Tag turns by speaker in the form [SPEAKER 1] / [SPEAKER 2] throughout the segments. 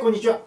[SPEAKER 1] こんにちは。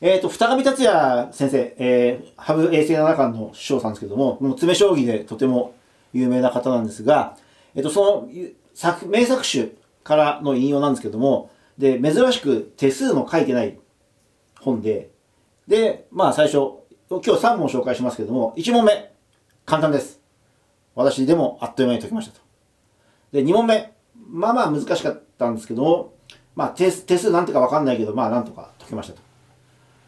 [SPEAKER 1] えっ、と、二上達也先生、えー、羽生衛星七冠の師匠さんですけども、もう詰将棋でとても有名な方なんですが、えっ、と、その作、名作集からの引用なんですけども、で、珍しく手数の書いてない本で、で、まあ最初、今日3問紹介しますけども、1問目、簡単です。私でもあっという間に解きましたと。で、2問目、まあまあ難しかったんですけども、まあ手手数なんてかわかんないけど、まあなんとか解けましたと。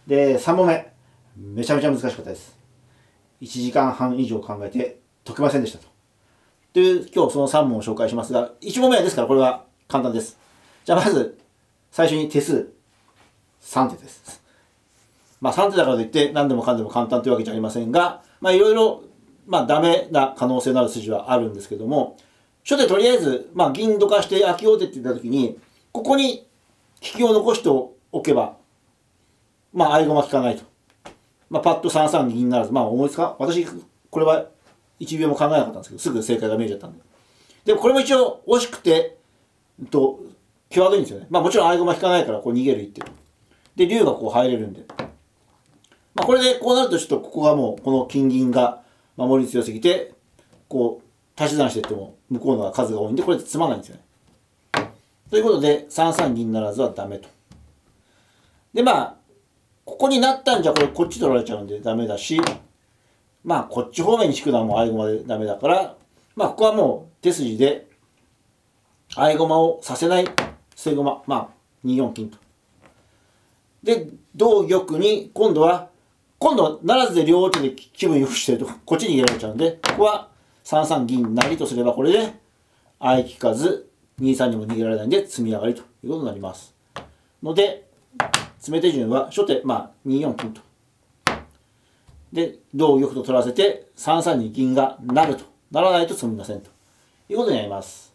[SPEAKER 1] で、3問目、めちゃめちゃ難しかったです。1時間半以上考えて解けませんでしたと。という、今日その3問を紹介しますが、1問目ですからこれは簡単です。じゃあまず、最初に手数、3手です。まあ3手だからといって何でもかんでも簡単というわけじゃありませんが、まあいろいろ、まあダメな可能性のある筋はあるんですけども、初手とりあえず、まあ銀どかして空き王手って言った時に、ここに引きを残しておけば、まあ合駒効かないと。まあパッと3三銀ならず、まあ思いつか、私、これは1秒も考えなかったんですけど、すぐ正解が見えちゃったんで。でもこれも一応惜しくて、と、際どいんですよね。まあもちろん合駒引かないからこう逃げる一手。で、竜がこう入れるんで。まあこれでこうなるとちょっとここがもうこの金銀が守り強すぎて、こう足し算してっても向こうのが数が多いんで、これつまないんですよね。ということで、3三銀ならずはダメと。で、まあ、ここになったんじゃこれこっち取られちゃうんでダメだし、まあこっち方面に引くのはもう合駒でダメだから、まあここはもう手筋で合駒をさせない捨て駒、まあ2四金と。で、同玉に今度は、今度はならずで両手で気分良くしてるとこっちに逃げられちゃうんで、ここは3三銀成とすればこれで相利かず2三にも逃げられないんで積み上がりということになります。ので、詰め手順は初手、まあ、2四金と。で、同玉と取らせて、3三に銀がなると。ならないと詰みませんと。いうことになります。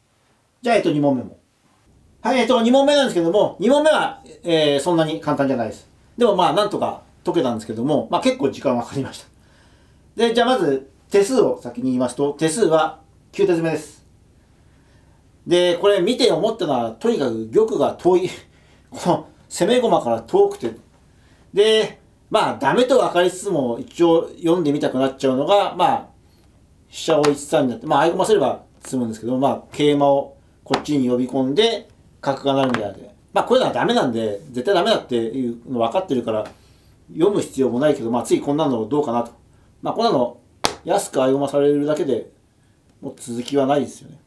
[SPEAKER 1] じゃあ、えっと、2問目も。はい、えっと、2問目なんですけども、2問目は、えー、そんなに簡単じゃないです。でも、まあ、なんとか解けたんですけども、まあ、結構時間はかかりました。で、じゃあ、まず、手数を先に言いますと、手数は9手詰めです。で、これ見て思ったのは、とにかく玉が遠い。この攻め駒から遠くて、で、まあ、ダメと分かりつつも、一応読んでみたくなっちゃうのが、まあ、飛車を1三になって、まあ、合駒すれば済むんですけど、まあ、桂馬をこっちに呼び込んで、角がなるんであれ。まあ、こういうのはダメなんで、絶対ダメだっていうの分かってるから、読む必要もないけど、まあ、次こんなのどうかなと。まあ、こんなの、安く合駒されるだけで、もう続きはないですよね。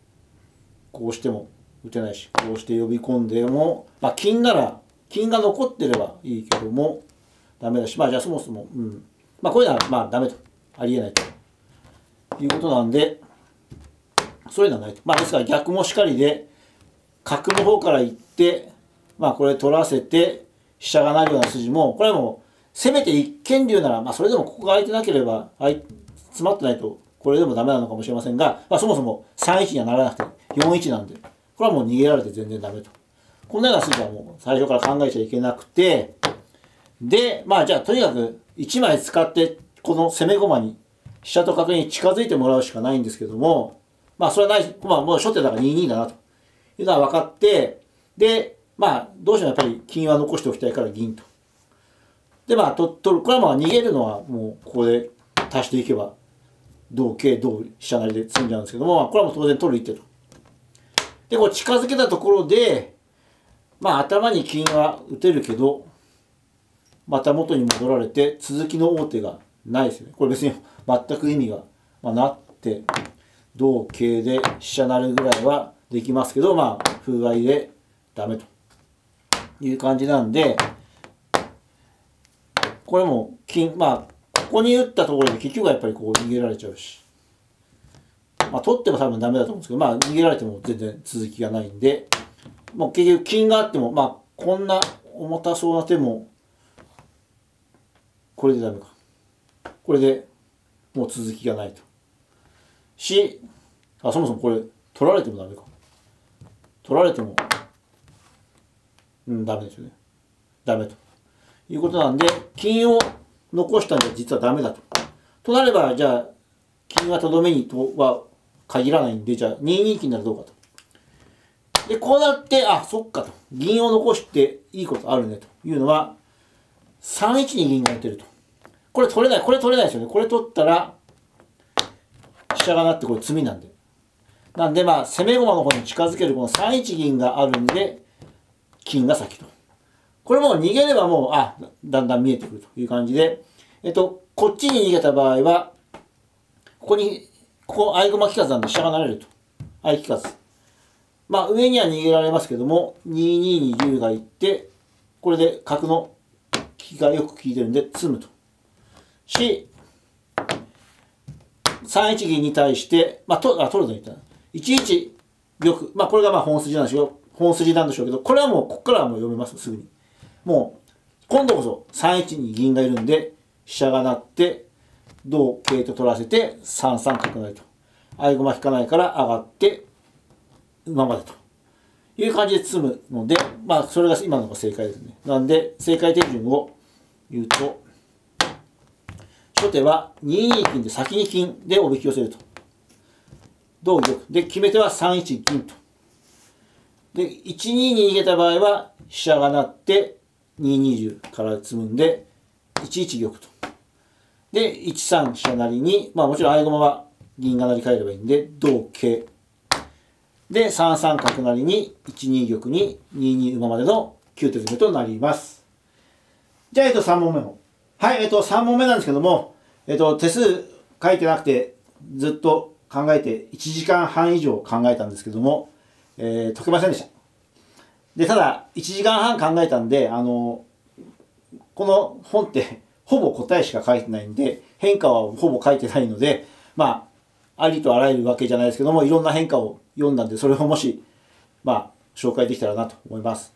[SPEAKER 1] こうしても打てないし、こうして呼び込んでも、まあ、金なら金が残ってればいいけども、ダメだし、まあじゃあそもそも、うん。まあこういうのはまあダメと。ありえないと。いうことなんで、そういうのはないと。まあですから逆もしかりで、角の方から行って、まあこれ取らせて、飛車がなるような筋も、これはもう、せめて一見竜なら、まあそれでもここが空いてなければ、詰まってないと、これでもダメなのかもしれませんが、まあそもそも3-1にはならなくて、4-1なんで、これはもう逃げられて全然ダメと。こんなような筋はもう最初から考えちゃいけなくて、で、まあじゃあとにかく1枚使ってこの攻め駒に飛車と角に近づいてもらうしかないんですけども、まあそれはない、まあもう初手だから2-2だなというのは分かって、で、まあどうしてもやっぱり金は残しておきたいから銀と。でまあと、とる、これはまあ逃げるのはもうここで足していけば、同桂、同飛車成りで詰んじゃうんですけども、まあこれはもう当然取る一手と。で、こう近づけたところで、まあ頭に金は打てるけど、また元に戻られて続きの王手がないですよね。これ別に全く意味が、まあ、なって、同桂で飛車成るぐらいはできますけど、まあ風合いでダメという感じなんで、これも金、まあここに打ったところで結局はやっぱりこう逃げられちゃうし、まあ取っても多分ダメだと思うんですけど、まあ逃げられても全然続きがないんで、もう結局金があっても、まあ、こんな重たそうな手も、これでダメか。これでもう続きがないと。し、あ、そもそもこれ、取られてもダメか。取られても、うん、ダメですよね。ダメと。いうことなんで、金を残したんじゃ実はダメだと。となれば、じゃあ、金はとどめにとは限らないんで、じゃあ、2二金ならどうかと。で、こうなって、あ、そっかと。銀を残していいことあるねというのは、3一に銀が打てると。これ取れない、これ取れないですよね。これ取ったら、飛車がなってこれ詰みなんで。なんでまあ、攻め駒の方に近づけるこの3一銀があるんで、金が先と。これも逃げればもう、あ、だんだん見えてくるという感じで、えっと、こっちに逃げた場合は、ここに、ここ、合駒利かずなんで飛車が成れると。合利かず。まあ、上には逃げられますけども、2二に竜がいって、これで角の利きがよく効いてるんで、詰むと。し、3一銀に対して、まあ、と、あ、取ると言ったな。1一玉。まあ、これがまあ本筋なんでしょう。本筋なんでしょうけど、これはもう、ここからはもう読めます、すぐに。もう、今度こそ3一に銀がいるんで、飛車が成って、同桂と取らせて、3三角成と。合駒引かないから上がって、今までと。いう感じで詰むので、まあ、それが今のが正解ですね。なんで、正解手順を言うと、初手は2二金で先に金でおびき寄せると。同玉。で、決め手は3一銀と。で、1二に逃げた場合は、飛車が成って、2二竜から積むんで、1一玉と。で、1三飛車成に、まあもちろん合駒は銀が成り替えればいいんで、同桂。で、3三角成に、1二玉に、2二馬までの9手詰めとなります。じゃあ、えっと、3問目も。はい、えっと、3問目なんですけども、えっと、手数書いてなくて、ずっと考えて、1時間半以上考えたんですけども、えー、解けませんでした。で、ただ、1時間半考えたんで、あの、この本って、ほぼ答えしか書いてないんで、変化はほぼ書いてないので、まあ、ありとあらゆるわけじゃないですけども、いろんな変化を読んだんで、それをもし、まあ、紹介できたらなと思います。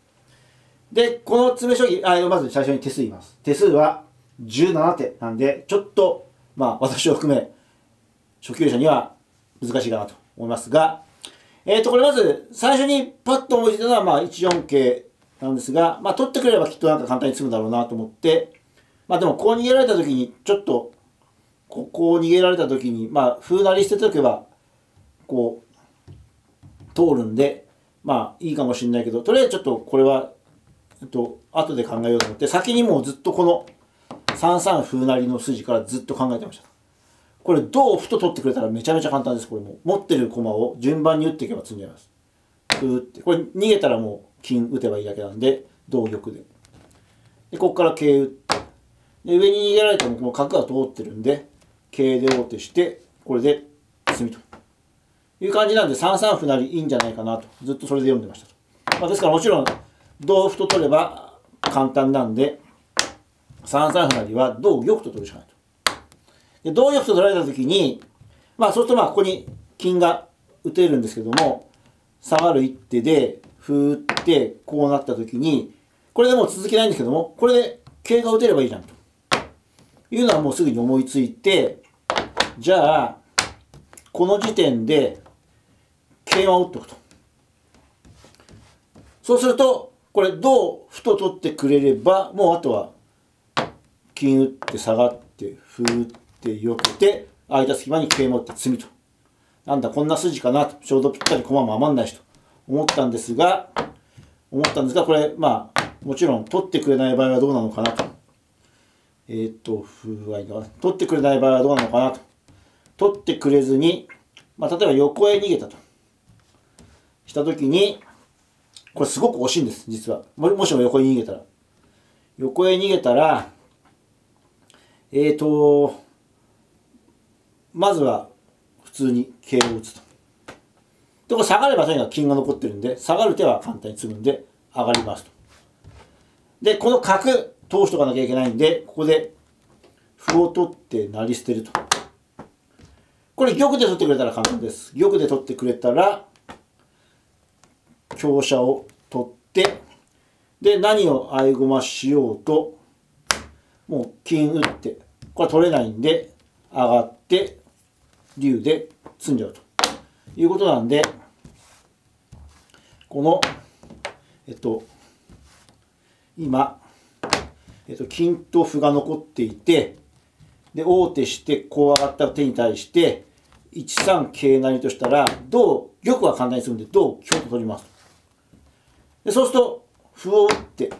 [SPEAKER 1] で、この詰め将棋、あまず最初に手数言います。手数は17手なんで、ちょっと、まあ、私を含め、初級者には難しいかなと思いますが、えっ、ー、と、これまず、最初にパッと思いついたのは、まあ、14形なんですが、まあ、取ってくれればきっとなんか簡単に済むだろうなと思って、まあ、でも、こう逃げられた時に、ちょっと、ここを逃げられた時に、まあ、風なり捨てとけば、こう、通るんで、まあ、いいかもしれないけど、とりあえずちょっとこれは、えっと、後で考えようと思って、先にもうずっとこの3三風なりの筋からずっと考えてました。これ同歩と取ってくれたらめちゃめちゃ簡単です、これも。持ってる駒を順番に打っていけば積んじゃいます。ふーって。これ逃げたらもう金打てばいいだけなんで、同玉で。で、ここから桂打って。で、上に逃げられてももう角が通ってるんで、桂で王手して、これで詰みと。いう感じなんで3三歩成いいんじゃないかなと。ずっとそれで読んでましたと。まあ、ですからもちろん、同歩と取れば簡単なんで、3三歩成は同玉と取るしかないと。で同玉と取られた時に、まあそうするとまあここに金が打てるんですけども、下がる一手で、ふーってこうなった時に、これでもう続けないんですけども、これで桂が打てればいいじゃんと。いうのはもうすぐに思いついて、じゃあ、この時点で桂馬を打っておくと。そうすると、これどう歩と取ってくれれば、もうあとは金打って下がって歩打ってよけて空いた隙間に桂持って詰みと。なんだこんな筋かなとちょうどぴったり駒も余んないしと。思ったんですが思ったんですがこれまあもちろん取ってくれない場合はどうなのかなと。えっ、ー、と風合いが取ってくれない場合はどうなのかなと取ってくれずに、まあ、例えば横へ逃げたとした時にこれすごく惜しいんです実はももしも横に逃げたら横へ逃げたらえーと、まずは普通に桂を打つと。で、これ下がればとにかく金が残ってるんで、下がる手は簡単に詰むんで、上がりますと。で、この角、通しとかなきゃいけないんで、ここで歩を取って成り捨てると。これ玉で取ってくれたら簡単です。玉で取ってくれたら、香車を取って、で、何を合駒しようと、もう金打って、これは取れないんで、上がって、竜で詰んじゃうということなんで、この、えっと、今、えっと、金と歩が残っていて、で、王手して、こう上がった手に対して、1三桂成としたら、同、玉は簡単にするんで、同香と取ります。で、そうすると、歩を打って、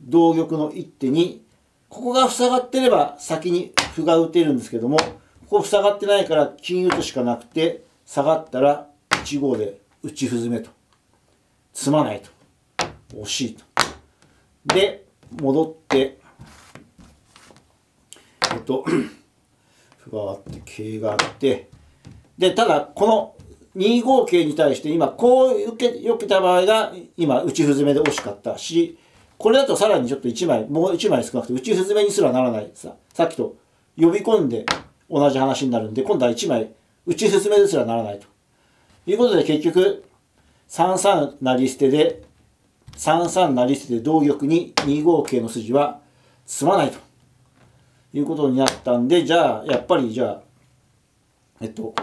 [SPEAKER 1] 同玉の一手に、ここが塞がってれば先に歩が打てるんですけども、ここ塞がってないから金打つしかなくて、下がったら1五で打ち歩詰めと。詰まないと。惜しいと。で、戻って、えっと、歩があって、桂があって、で、ただ、この2五桂に対して今、こう受け、避けた場合が、今、打ち歩詰めで惜しかったし、これだとさらにちょっと1枚、もう1枚少なくて、打ち歩詰めにすらならないさ、さっきと呼び込んで同じ話になるんで、今度は1枚、打ち歩詰めですらならないと。いうことで結局、3三成捨てで、3三成捨てで同玉に2五桂の筋は詰まないということになったんで、じゃあ、やっぱりじゃあ、えっと、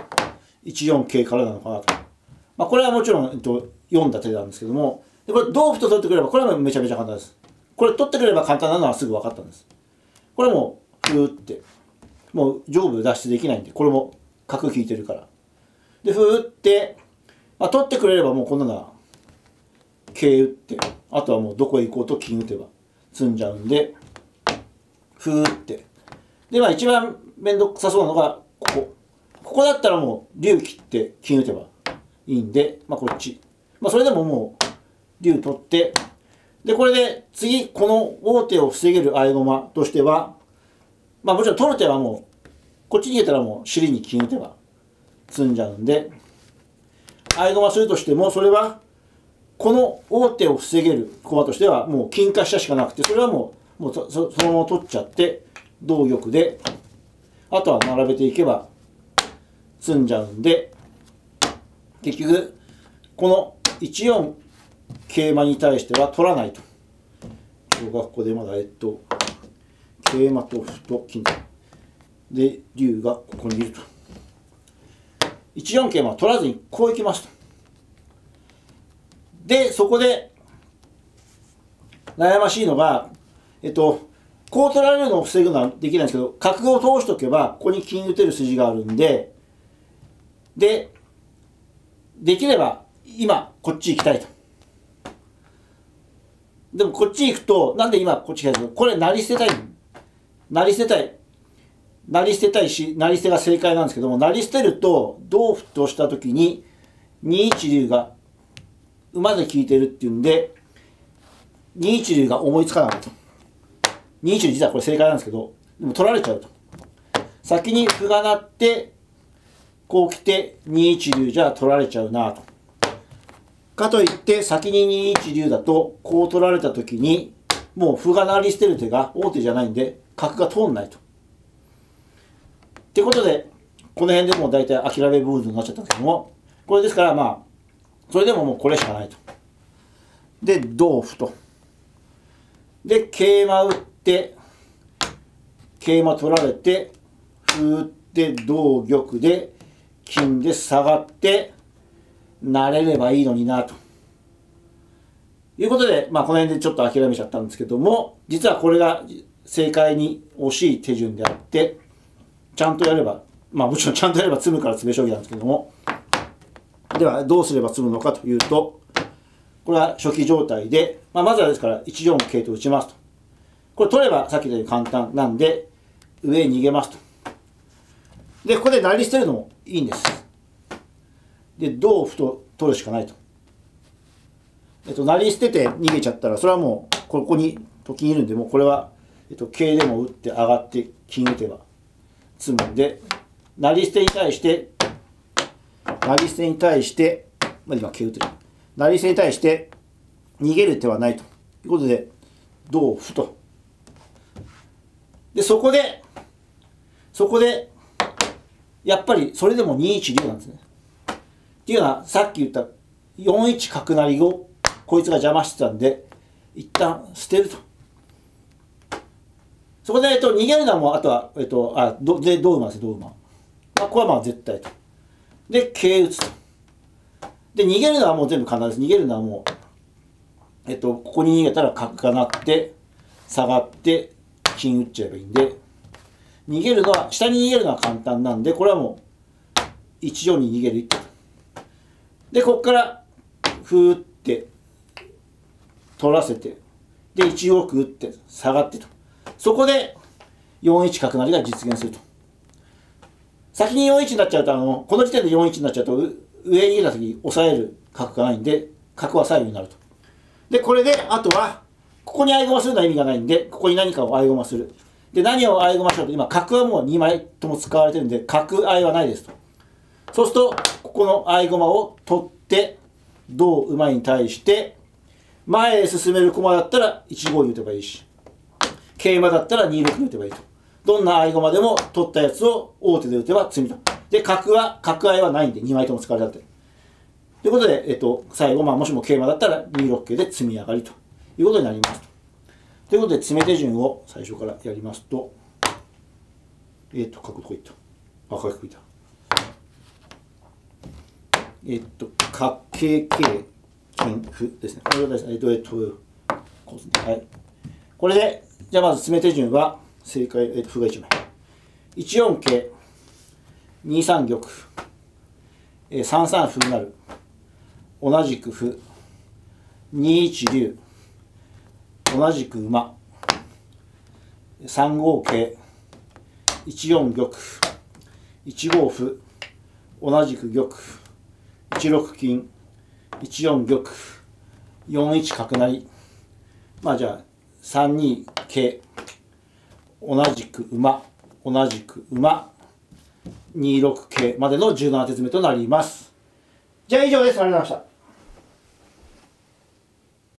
[SPEAKER 1] 1四桂からなのかなと。まあ、これはもちろん、えっと、読んだ手なんですけども、でこれ同歩と取ってくれば、これはめちゃめちゃ簡単です。これ取ってくれば簡単なのはすぐ分かったんです。これも、ふーって、もう上部脱出できないんで、これも角引いてるから。で、ふーって、まあ、取ってくれればもうこんなのは、桂打って、あとはもうどこへ行こうと金打てば詰んじゃうんで、ふーって。で、まあ一番めんどくさそうなのが、ここ。ここだったらもう竜切って金打てばいいんで、まあこっち。まあそれでももう竜取って、で、これで次、この王手を防げる合駒としては、まあもちろん取る手はもう、こっち逃げたらもう尻に金打てば詰んじゃうんで、合駒するとしても、それは、この王手を防げる駒としては、もう金化したしかなくて、それはもう、もうそそのまま取っちゃって、同玉で、あとは並べていけば、詰んじゃうんで、結局、この1四桂馬に対しては取らないと。小学校でまだ、えっと、桂馬と歩と金で、竜がここにいると。1四桂馬は取らずにこう行きますと。で、そこで、悩ましいのが、えっと、こう取られるのを防ぐのはできないんですけど、角を通しておけば、ここに金打てる筋があるんで、で、できれば、今、こっち行きたいと。でも、こっち行くと、なんで今、こっち行きたいこれ、成り捨てたい。成り捨てたい。成り捨てたいし、成り捨てが正解なんですけども、成り捨てると、同歩としたときに、2一竜が、馬で効いてるっていうんで、2一竜が思いつかなかった。2一竜実はこれ正解なんですけど、でも取られちゃうと。先に歩が鳴って、こう来て2一竜じゃ取られちゃうなと。かといって先に2一竜だとこう取られた時にもう歩が鳴り捨てる手が王手じゃないんで角が通んないと。ってことで、この辺でもう大体諦め部分になっちゃったんですけども、これですからまあ、それでももうこれしかないと。で、同歩と。で、桂馬打って、桂馬取られて、歩打って同玉で、金で下がって、なれればいいのになと。いうことで、まあこの辺でちょっと諦めちゃったんですけども、実はこれが正解に惜しい手順であって、ちゃんとやれば、まあもちろんちゃんとやれば詰むから詰め将棋なんですけども、ではどうすれば詰むのかというと、これは初期状態で、まあ、まずはですから1四桂と打ちますと。これ取ればさっき言ったように簡単なんで、上に逃げますと。で、ここで成り捨てるのもいいんです。で、同歩と取るしかないと。えっと、成り捨てて逃げちゃったら、それはもう、ここに、時にいるんで、もうこれは、えっと、桂でも打って上がって金打てば詰むんで、成り捨てに対して、成り捨てに対して、まあ、今桂打ってる。成り捨てに対して逃げる手はないということで、同歩と。で、そこで、そこで、やっぱりそれでも2一竜なんですね。っていうのは、さっき言った4一角成をこいつが邪魔してたんで、一旦捨てると。そこで、えっと、逃げるのはもう、あとは、えっと、あ、ど、で、どう馬ですどう馬。まあ、ここはまあ絶対と。で、桂打つと。で、逃げるのはもう全部簡単です。逃げるのはもう、えっと、ここに逃げたら角がなって、下がって、金打っちゃえばいいんで、逃げるのは、下に逃げるのは簡単なんで、これはもう、一条に逃げる一手。で、ここから、ふーって、取らせて、で1五歩打って下がってとそこで4一角成が実現すると先に4一になっちゃうとあのこの時点で4一になっちゃうと上に逃げた時に抑える角がないんで角は左右になると。でこれであとはここに合駒するのは意味がないんでここに何かを合駒する。で何を合駒しようと今角はもう2枚とも使われてるんで角合いはないですと。そうするとここの合駒を取って同馬に対して前へ進める駒だったら1五に打てばいいし桂馬だったら2六に打てばいいと。どんな合駒でも取ったやつを王手で打てば詰みとで角は角合いはないんで2枚とも使われてるということで、えっと、最後、まあ、もしも桂馬だったら2六桂で積み上がりということになりますと。ということで、詰め手順を最初からやりますと、えっと、角どこ行ったあ、角いた。えっと、角桂桂金歩ですね。これですね。えっと、えっと、こうですね。はい。これで、じゃあまず詰め手順は、正解、えっと、歩が1枚。1四桂、2三玉、えー、3三歩になる。同じく歩。2一竜。同じく馬。3五桂。1四玉。1五歩。同じく玉。1六金。1四玉。4一角成。まあじゃあ3二桂。同じく馬同じく馬2六桂までの17手詰めとなりますじゃあ以上です。ありがとうございました。